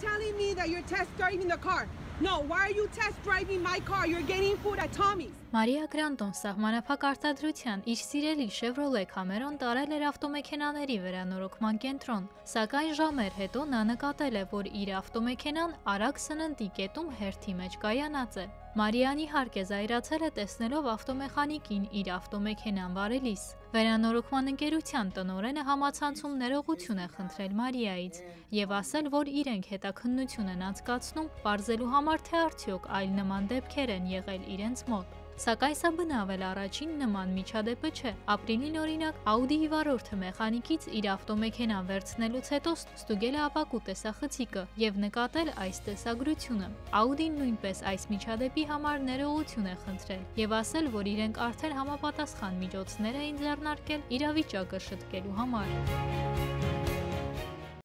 telling me that you're test driving the car. No, why are you test driving my car? You're getting food at Tommy's. Մարիա Գրանտոն սահմանափակ արտադրության իր սիրելի Chevrolet Camaro-ն տարել էր ավտոմեքենաների վերանորոգման կենտրոն, սակայն ժամեր հետո նա նկատել է, որ իր ավտոմեքենան արագ սննդի կետում հերթի մեջ կայանած է։ Մարիանի հարկ է զայրացել է տեսնելով ավտոմեխանիկին իր ավտոմեքենան վարելիս։ Վերանորոգման ընկերության տնօրենը համացանցում ներողություն է խնդրել Մարիայից եւ ասել, որ իրենք հետաքննություն են անցկացնում, ողջելու համար թե արդյոք այլ նման դեպքեր են եղել իրենց մոտ։ Սակայն սա բնավ էլ առաջին նման միջադեպը չէ։ Ապրիլին օրինակ Audi-ի վարորդը մեխանիկից իր ավտոմեքենան վերցնելուց հետո ստուգել է ապակու տեսախցիկը եւ նկատել այս տեսագրությունը։ Audi-ն նույնպես այս միջադեպի համար ներողություն է խնդրել եւ ասել, որ իրենք արդեն համապատասխան միջոցներ էին ձեռնարկել իրավիճակը շտկելու համար։